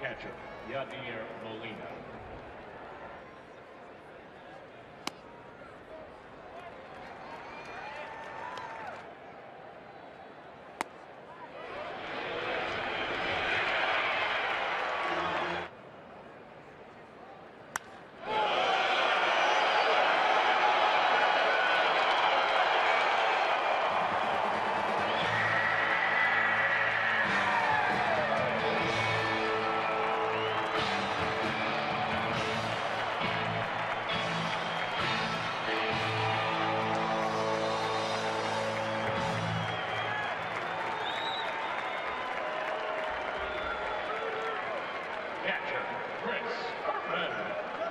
Catcher, Yadier Molina. Chris Herman.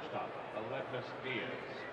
Shortstop, Aledmus Diaz.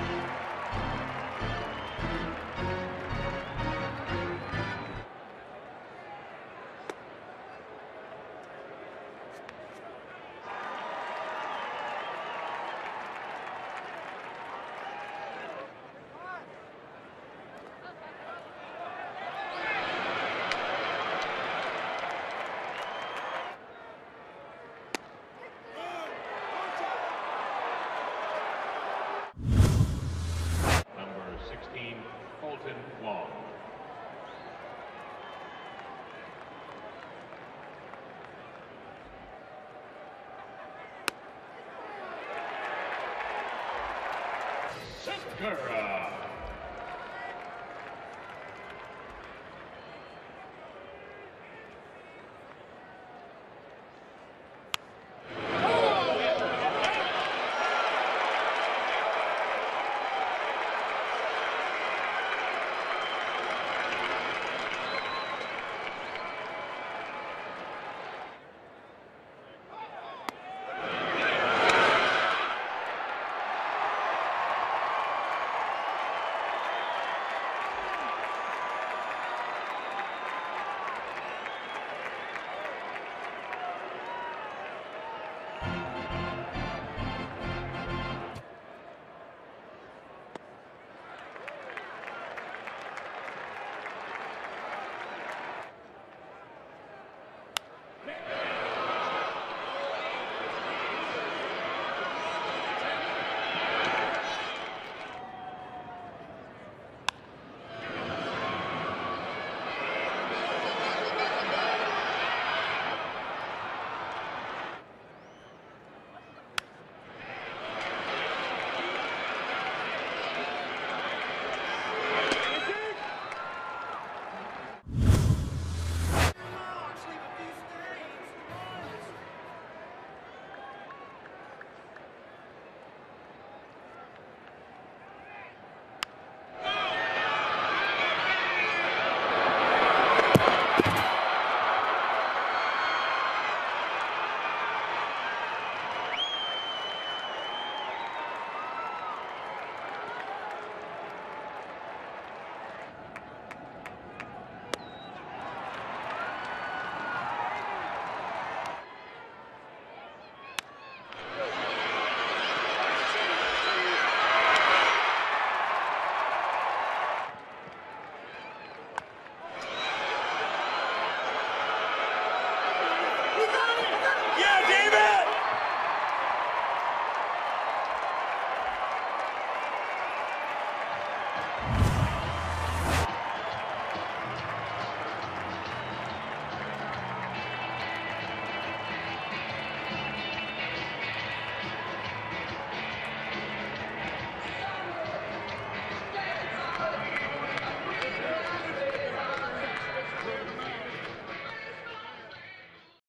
Number 16, Colton Wong. Segura. Uh,